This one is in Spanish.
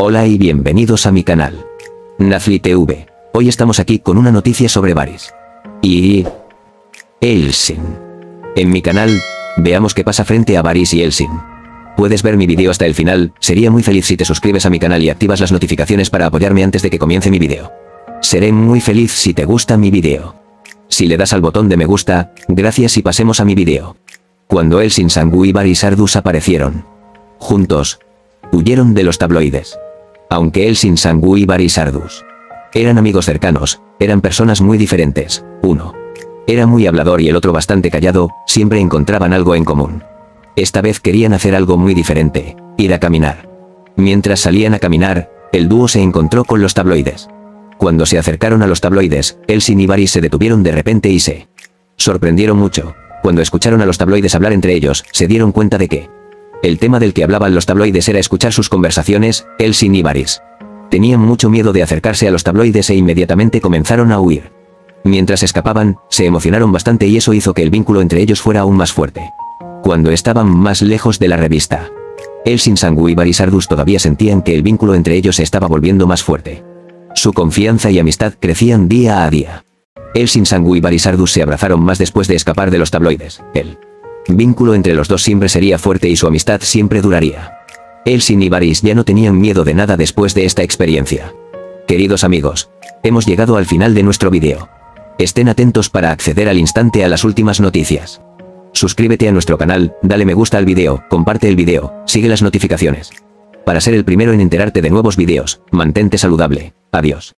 Hola y bienvenidos a mi canal. Nafli TV. Hoy estamos aquí con una noticia sobre Varys. Y... Elsin. En mi canal, veamos qué pasa frente a Varys y Elsin. Puedes ver mi vídeo hasta el final, sería muy feliz si te suscribes a mi canal y activas las notificaciones para apoyarme antes de que comience mi vídeo. Seré muy feliz si te gusta mi vídeo. Si le das al botón de me gusta, gracias y pasemos a mi vídeo. Cuando Elsin Sangu y Varys Ardus aparecieron. Juntos. Huyeron de los tabloides. Aunque Elsin Sangu y Varys Ardus. Eran amigos cercanos, eran personas muy diferentes, uno. Era muy hablador y el otro bastante callado, siempre encontraban algo en común. Esta vez querían hacer algo muy diferente, ir a caminar. Mientras salían a caminar, el dúo se encontró con los tabloides. Cuando se acercaron a los tabloides, Elsin y Varys se detuvieron de repente y se sorprendieron mucho. Cuando escucharon a los tabloides hablar entre ellos, se dieron cuenta de que el tema del que hablaban los tabloides era escuchar sus conversaciones, Elsin y Varys. Tenían mucho miedo de acercarse a los tabloides e inmediatamente comenzaron a huir. Mientras escapaban, se emocionaron bastante y eso hizo que el vínculo entre ellos fuera aún más fuerte. Cuando estaban más lejos de la revista, Elsin Sangu y Varys Ardus todavía sentían que el vínculo entre ellos se estaba volviendo más fuerte. Su confianza y amistad crecían día a día. Elsin Sangu y Varys Ardus se abrazaron más después de escapar de los tabloides. El vínculo entre los dos siempre sería fuerte y su amistad siempre duraría. Elsin y Varys ya no tenían miedo de nada después de esta experiencia. Queridos amigos, hemos llegado al final de nuestro vídeo. Estén atentos para acceder al instante a las últimas noticias. Suscríbete a nuestro canal, dale me gusta al vídeo, comparte el vídeo, sigue las notificaciones. Para ser el primero en enterarte de nuevos vídeos, mantente saludable. Adiós.